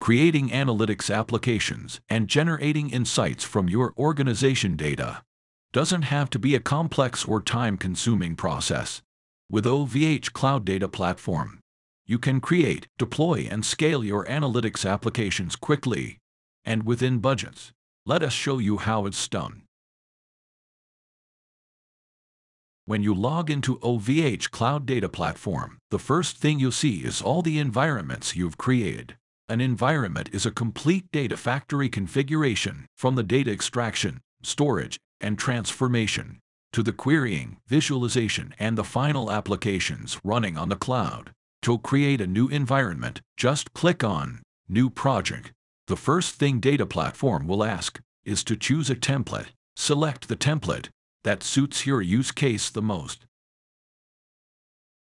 creating analytics applications, and generating insights from your organization data doesn't have to be a complex or time-consuming process. With OVH Cloud Data Platform, you can create, deploy, and scale your analytics applications quickly and within budgets. Let us show you how it's done. When you log into OVH Cloud Data Platform, the first thing you'll see is all the environments you've created. An environment is a complete data factory configuration from the data extraction, storage, and transformation to the querying, visualization, and the final applications running on the cloud. To create a new environment, just click on New Project. The first thing Data Platform will ask is to choose a template. Select the template that suits your use case the most.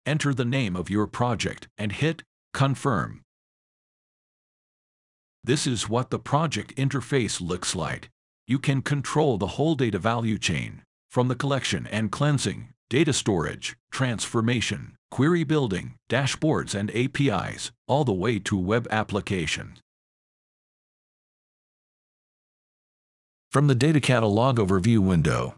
Enter the name of your project and hit Confirm. This is what the project interface looks like. You can control the whole data value chain, from the collection and cleansing, data storage, transformation, query building, dashboards and APIs, all the way to web applications. From the Data Catalog Overview window,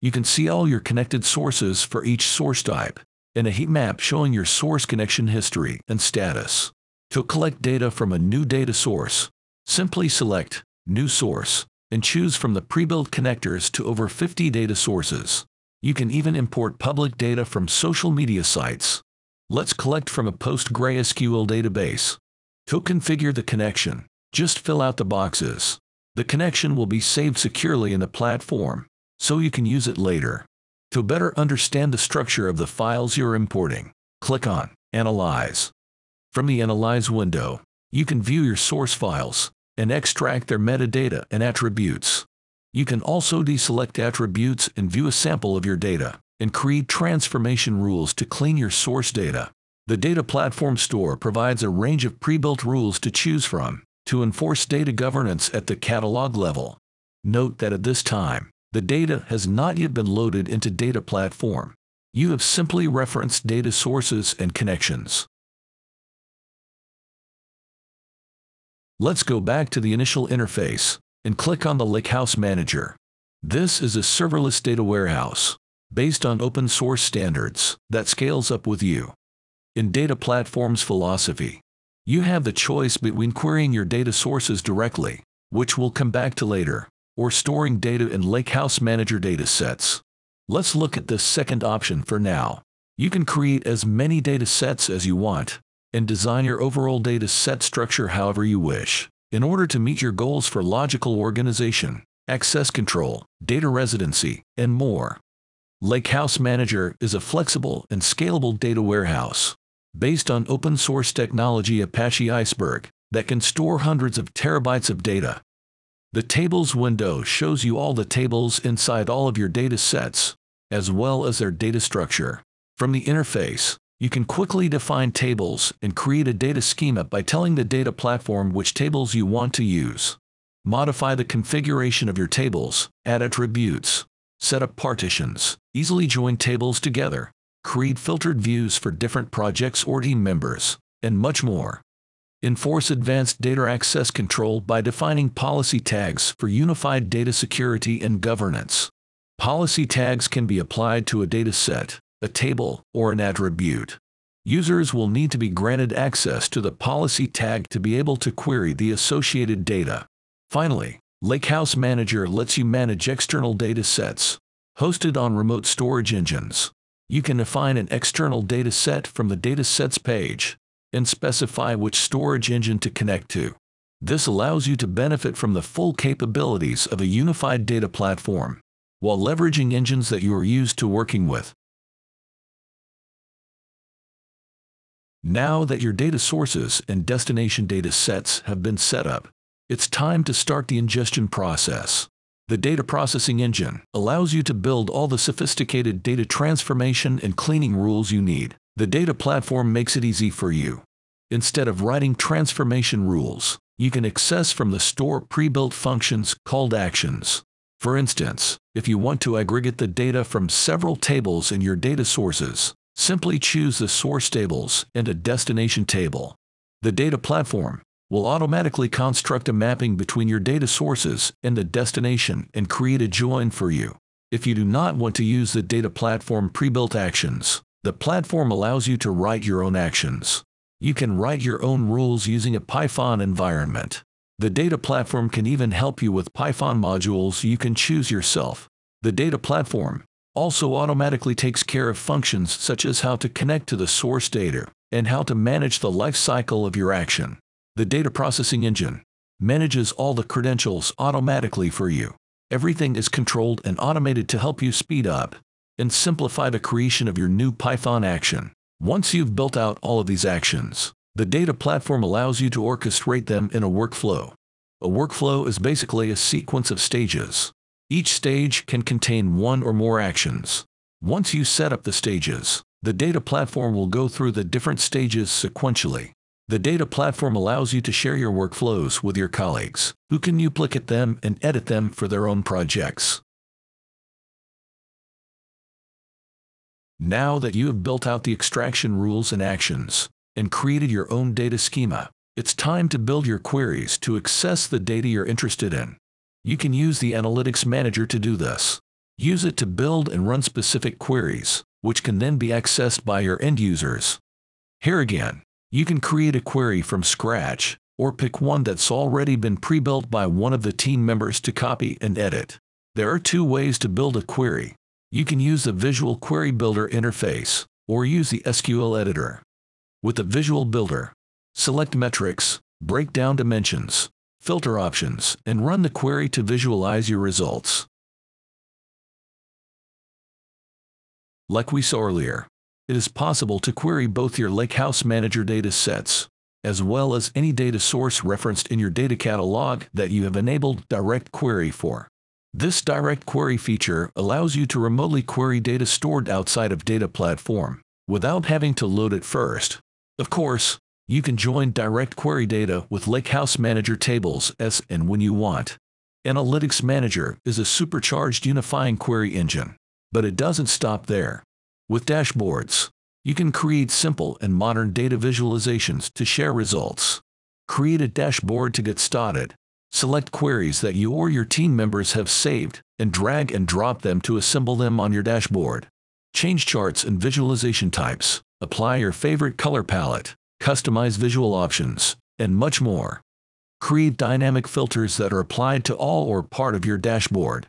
you can see all your connected sources for each source type and a heat map showing your source connection history and status. To collect data from a new data source, simply select New Source and choose from the pre-built connectors to over 50 data sources. You can even import public data from social media sites. Let's collect from a PostgreSQL database. To configure the connection, just fill out the boxes. The connection will be saved securely in the platform so you can use it later. To better understand the structure of the files you're importing, click on Analyze. From the Analyze window, you can view your source files and extract their metadata and attributes. You can also deselect attributes and view a sample of your data and create transformation rules to clean your source data. The Data Platform Store provides a range of pre-built rules to choose from to enforce data governance at the catalog level. Note that at this time, the data has not yet been loaded into Data Platform. You have simply referenced data sources and connections. Let's go back to the initial interface and click on the Lakehouse Manager. This is a serverless data warehouse based on open source standards that scales up with you. In Data Platform's philosophy, you have the choice between querying your data sources directly, which we'll come back to later, or storing data in Lakehouse Manager datasets. Let's look at this second option for now. You can create as many data sets as you want and design your overall data set structure however you wish in order to meet your goals for logical organization, access control, data residency, and more. Lakehouse Manager is a flexible and scalable data warehouse based on open source technology Apache Iceberg that can store hundreds of terabytes of data the Tables window shows you all the tables inside all of your data sets, as well as their data structure. From the interface, you can quickly define tables and create a data schema by telling the data platform which tables you want to use. Modify the configuration of your tables, add attributes, set up partitions, easily join tables together, create filtered views for different projects or team members, and much more. Enforce advanced data access control by defining policy tags for unified data security and governance. Policy tags can be applied to a data set, a table, or an attribute. Users will need to be granted access to the policy tag to be able to query the associated data. Finally, Lakehouse Manager lets you manage external data sets hosted on remote storage engines. You can define an external data set from the Datasets page and specify which storage engine to connect to. This allows you to benefit from the full capabilities of a unified data platform, while leveraging engines that you are used to working with. Now that your data sources and destination data sets have been set up, it's time to start the ingestion process. The data processing engine allows you to build all the sophisticated data transformation and cleaning rules you need. The data platform makes it easy for you. Instead of writing transformation rules, you can access from the store pre-built functions called actions. For instance, if you want to aggregate the data from several tables in your data sources, simply choose the source tables and a destination table. The data platform will automatically construct a mapping between your data sources and the destination and create a join for you. If you do not want to use the data platform pre-built actions, the platform allows you to write your own actions. You can write your own rules using a Python environment. The data platform can even help you with Python modules you can choose yourself. The data platform also automatically takes care of functions such as how to connect to the source data and how to manage the life cycle of your action. The data processing engine manages all the credentials automatically for you. Everything is controlled and automated to help you speed up and simplify the creation of your new Python action. Once you've built out all of these actions, the data platform allows you to orchestrate them in a workflow. A workflow is basically a sequence of stages. Each stage can contain one or more actions. Once you set up the stages, the data platform will go through the different stages sequentially. The data platform allows you to share your workflows with your colleagues, who can duplicate them and edit them for their own projects. Now that you have built out the extraction rules and actions, and created your own data schema, it's time to build your queries to access the data you're interested in. You can use the Analytics Manager to do this. Use it to build and run specific queries, which can then be accessed by your end users. Here again, you can create a query from scratch, or pick one that's already been pre-built by one of the team members to copy and edit. There are two ways to build a query. You can use the Visual Query Builder interface, or use the SQL editor. With the Visual Builder, select Metrics, break down dimensions, filter options, and run the query to visualize your results. Like we saw earlier, it is possible to query both your Lakehouse Manager data sets, as well as any data source referenced in your data catalog that you have enabled Direct Query for. This direct query feature allows you to remotely query data stored outside of Data Platform without having to load it first. Of course, you can join direct query data with Lakehouse Manager tables as and when you want. Analytics Manager is a supercharged unifying query engine, but it doesn't stop there. With dashboards, you can create simple and modern data visualizations to share results. Create a dashboard to get started Select queries that you or your team members have saved and drag and drop them to assemble them on your dashboard. Change charts and visualization types, apply your favorite color palette, customize visual options, and much more. Create dynamic filters that are applied to all or part of your dashboard.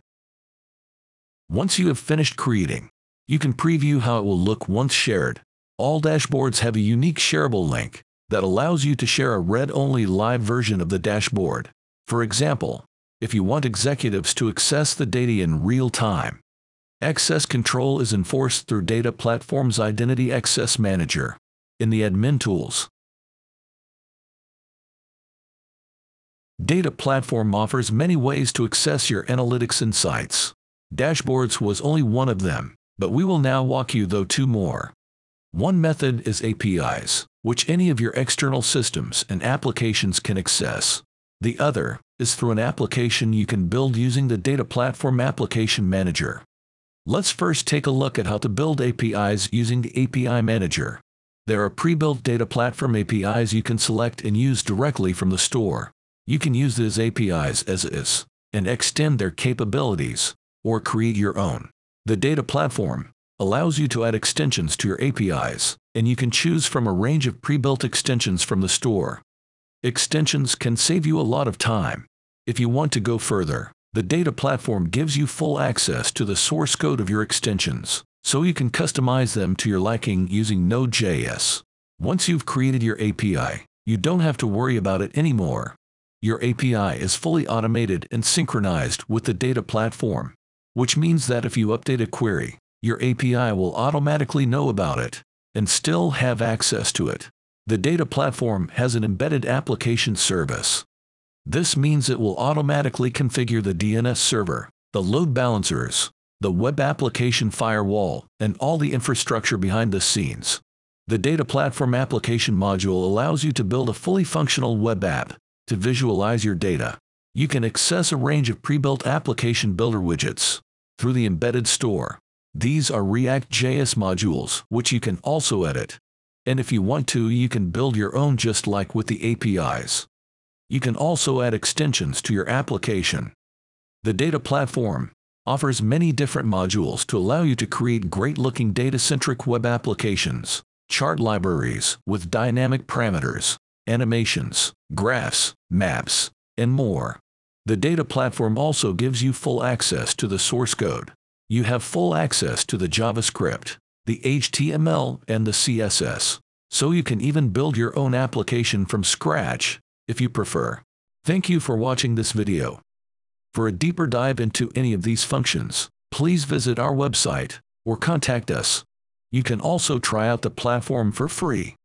Once you have finished creating, you can preview how it will look once shared. All dashboards have a unique shareable link that allows you to share a read-only live version of the dashboard. For example, if you want executives to access the data in real time, access control is enforced through Data Platform's Identity Access Manager in the Admin Tools. Data Platform offers many ways to access your analytics insights. Dashboards was only one of them, but we will now walk you through two more. One method is APIs, which any of your external systems and applications can access. The other is through an application you can build using the Data Platform Application Manager. Let's first take a look at how to build APIs using the API Manager. There are pre-built Data Platform APIs you can select and use directly from the store. You can use these APIs as is and extend their capabilities or create your own. The Data Platform allows you to add extensions to your APIs, and you can choose from a range of pre-built extensions from the store. Extensions can save you a lot of time. If you want to go further, the data platform gives you full access to the source code of your extensions, so you can customize them to your liking using Node.js. Once you've created your API, you don't have to worry about it anymore. Your API is fully automated and synchronized with the data platform, which means that if you update a query, your API will automatically know about it and still have access to it. The data platform has an embedded application service. This means it will automatically configure the DNS server, the load balancers, the web application firewall, and all the infrastructure behind the scenes. The Data Platform Application module allows you to build a fully functional web app to visualize your data. You can access a range of pre-built application builder widgets through the embedded store. These are React.js modules, which you can also edit. And if you want to, you can build your own just like with the APIs. You can also add extensions to your application. The data platform offers many different modules to allow you to create great-looking data-centric web applications, chart libraries with dynamic parameters, animations, graphs, maps, and more. The data platform also gives you full access to the source code. You have full access to the JavaScript, the HTML, and the CSS, so you can even build your own application from scratch if you prefer. Thank you for watching this video. For a deeper dive into any of these functions, please visit our website or contact us. You can also try out the platform for free.